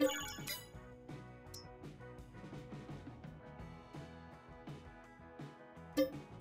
Thank you.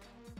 Thank you.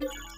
you